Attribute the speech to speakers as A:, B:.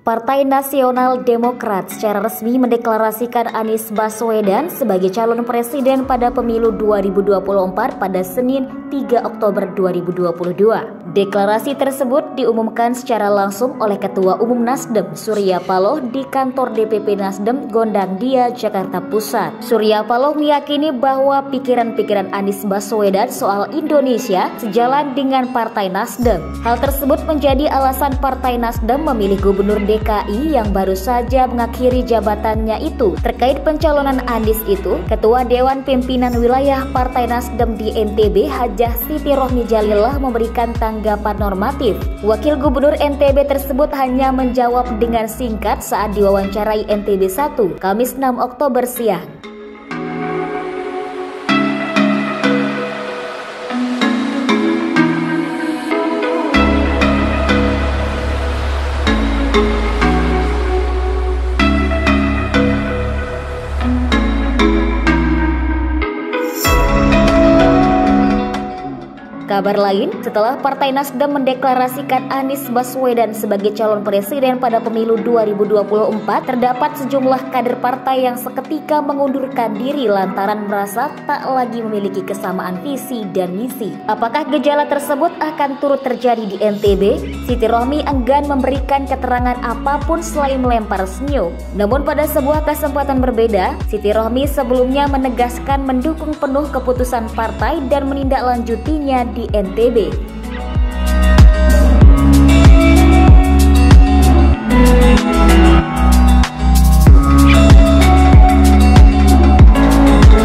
A: Partai Nasional Demokrat secara resmi mendeklarasikan Anies Baswedan sebagai calon presiden pada pemilu 2024 pada Senin 3 Oktober 2022. Deklarasi tersebut diumumkan secara langsung oleh Ketua Umum Nasdem Surya Paloh di kantor DPP Nasdem Gondang Dia, Jakarta Pusat. Surya Paloh meyakini bahwa pikiran-pikiran Anies Baswedan soal Indonesia sejalan dengan Partai Nasdem. Hal tersebut menjadi alasan Partai Nasdem memilih Gubernur DKI yang baru saja mengakhiri jabatannya itu. Terkait pencalonan Anies itu, Ketua Dewan Pimpinan Wilayah Partai Nasdem di NTB Hajah Siti Rohmi Jalillah memberikan tanggapan normatif. Wakil Gubernur NTB tersebut hanya menjawab dengan singkat saat diwawancarai NTB 1 Kamis 6 Oktober siang. Kabar lain, setelah Partai Nasdem mendeklarasikan Anies Baswedan sebagai calon presiden pada pemilu 2024, terdapat sejumlah kader partai yang seketika mengundurkan diri lantaran merasa tak lagi memiliki kesamaan visi dan misi. Apakah gejala tersebut akan turut terjadi di NTB? Siti Rohmi enggan memberikan keterangan apa pun selain melempar senyum. Namun pada sebuah kesempatan berbeda, Siti Rohmi sebelumnya menegaskan mendukung penuh keputusan partai dan menindaklanjutinya di di NTB.